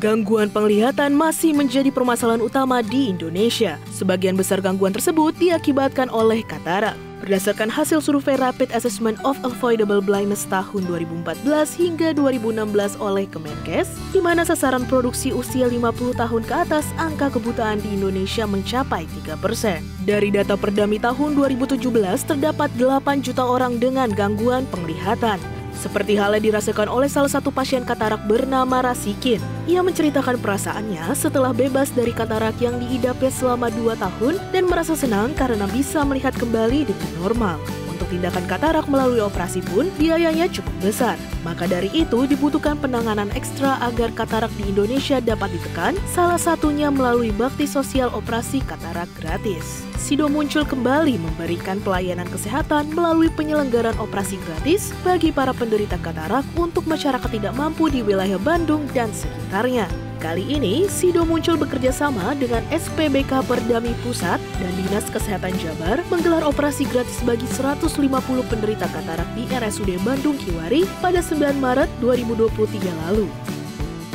Gangguan penglihatan masih menjadi permasalahan utama di Indonesia. Sebagian besar gangguan tersebut diakibatkan oleh katarak. Berdasarkan hasil survei Rapid Assessment of Avoidable Blindness tahun 2014 hingga 2016 oleh Kemenkes, di mana sasaran produksi usia 50 tahun ke atas, angka kebutaan di Indonesia mencapai 3 persen. Dari data Perdami tahun 2017, terdapat 8 juta orang dengan gangguan penglihatan. Seperti halnya dirasakan oleh salah satu pasien katarak bernama Rasikin. Ia menceritakan perasaannya setelah bebas dari katarak yang diidapnya selama dua tahun dan merasa senang karena bisa melihat kembali dengan normal. Untuk tindakan katarak melalui operasi pun biayanya cukup besar. Maka dari itu dibutuhkan penanganan ekstra agar katarak di Indonesia dapat ditekan, salah satunya melalui bakti sosial operasi katarak gratis. Sido muncul kembali memberikan pelayanan kesehatan melalui penyelenggaraan operasi gratis bagi para penderita katarak untuk masyarakat tidak mampu di wilayah Bandung dan sekitarnya. Kali ini, Sido muncul bekerja sama dengan SPBK Perdami Pusat dan Dinas Kesehatan Jabar menggelar operasi gratis bagi 150 penderita katarak di RSUD Bandung Kiwari pada 9 Maret 2023 lalu.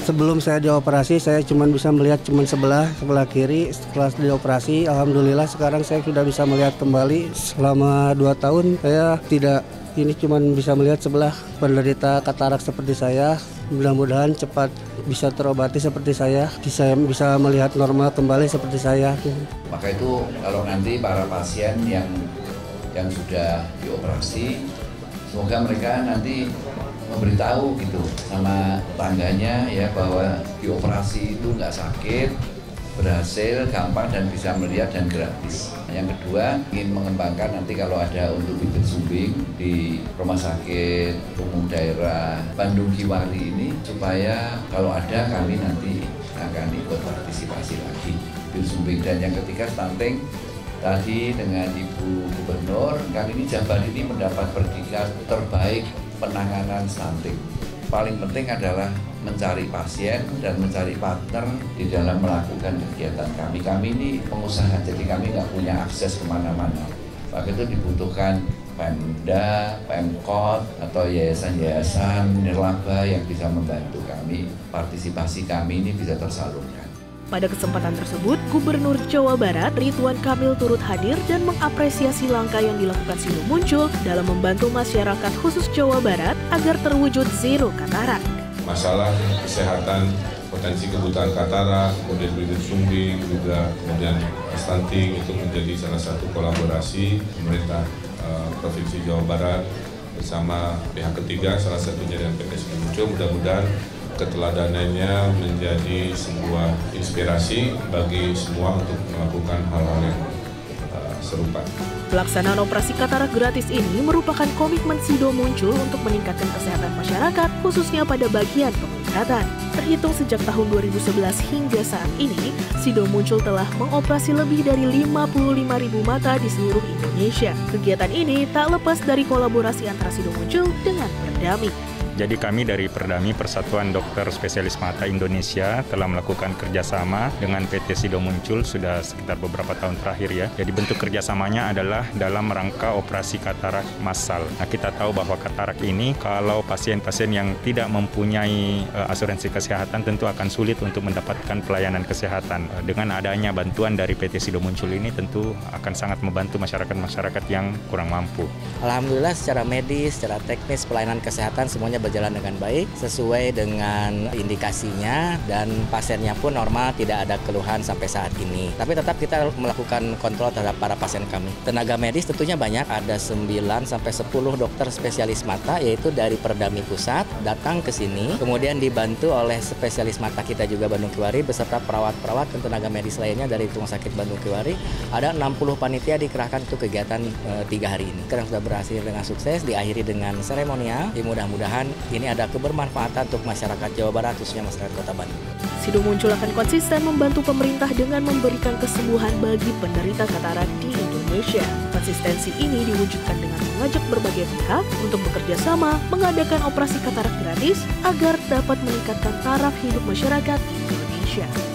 Sebelum saya dioperasi, saya cuma bisa melihat cuma sebelah, sebelah kiri. Setelah dioperasi, alhamdulillah sekarang saya sudah bisa melihat kembali. Selama dua tahun saya tidak ini cuma bisa melihat sebelah penderita katarak seperti saya. Mudah-mudahan cepat bisa terobati seperti saya, bisa bisa melihat normal kembali seperti saya. Maka itu kalau nanti para pasien yang yang sudah dioperasi, semoga mereka nanti memberitahu gitu sama tangganya ya bahwa dioperasi itu nggak sakit, berhasil, gampang dan bisa melihat dan gratis. Yang kedua ingin mengembangkan nanti kalau ada untuk bibit sumbing di rumah sakit umum daerah Bandung Kiwari ini supaya kalau ada kami nanti akan ikut partisipasi lagi bibit sumbing dan yang ketiga stunting tadi dengan Ibu Gubernur kali ini Jabar ini mendapat predikat terbaik penanganan stunting. Paling penting adalah mencari pasien dan mencari partner di dalam melakukan kegiatan kami. Kami ini pengusaha, jadi kami nggak punya akses ke mana-mana. Maka itu dibutuhkan Pemda, Pemkot, atau yayasan-yayasan nirlaba yang bisa membantu kami. Partisipasi kami ini bisa tersalurkan. Pada kesempatan tersebut, Gubernur Jawa Barat Ridwan Kamil turut hadir dan mengapresiasi langkah yang dilakukan Silo Muncul dalam membantu masyarakat khusus Jawa Barat agar terwujud zero katarak. Masalah kesehatan, potensi kebutaan katarak, kemudian bibit sumbing, juga kemudian stunting itu menjadi salah satu kolaborasi pemerintah uh, Provinsi Jawa Barat bersama pihak ketiga, salah satunya dengan PT Silo Muncul. Mudah-mudahan keteladanannya menjadi sebuah inspirasi bagi semua untuk melakukan hal-hal yang uh, serupa. Pelaksanaan operasi katarak gratis ini merupakan komitmen Sido muncul untuk meningkatkan kesehatan masyarakat, khususnya pada bagian penglihatan. Terhitung sejak tahun 2011 hingga saat ini, Sido muncul telah mengoperasi lebih dari 55 ribu mata di seluruh Indonesia. Kegiatan ini tak lepas dari kolaborasi antara Sido muncul dengan Perdami. Jadi kami dari Perdami Persatuan Dokter Spesialis Mata Indonesia telah melakukan kerjasama dengan PT Sido Muncul sudah sekitar beberapa tahun terakhir ya. Jadi bentuk kerjasamanya adalah dalam rangka operasi katarak massal. Nah kita tahu bahwa katarak ini kalau pasien-pasien yang tidak mempunyai uh, asuransi kesehatan tentu akan sulit untuk mendapatkan pelayanan kesehatan. Uh, dengan adanya bantuan dari PT Sido Muncul ini tentu akan sangat membantu masyarakat-masyarakat yang kurang mampu. Alhamdulillah secara medis, secara teknis pelayanan kesehatan semuanya berjalan dengan baik sesuai dengan indikasinya dan pasiennya pun normal tidak ada keluhan sampai saat ini. Tapi tetap kita melakukan kontrol terhadap para pasien kami. Tenaga medis tentunya banyak, ada 9 sampai 10 dokter spesialis mata yaitu dari Perdami Pusat datang ke sini, kemudian dibantu oleh spesialis mata kita juga Bandung Kiwari beserta perawat-perawat dan tenaga medis lainnya dari Rumah Sakit Bandung Kiwari. Ada 60 panitia dikerahkan untuk kegiatan e, tiga hari ini. Sekarang sudah berhasil dengan sukses, diakhiri dengan seremonial. Ya, mudah-mudahan ini ada kebermanfaatan untuk masyarakat Jawa Barat khususnya masyarakat Kota Bandung. Sido Muncul akan konsisten membantu pemerintah dengan memberikan kesembuhan bagi penderita katarak di Indonesia. Konsistensi ini diwujudkan dengan mengajak berbagai pihak untuk bekerja sama mengadakan operasi katarak gratis agar dapat meningkatkan taraf hidup masyarakat di Indonesia.